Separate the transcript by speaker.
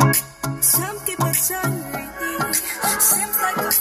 Speaker 1: Some people turn with you. Seems like a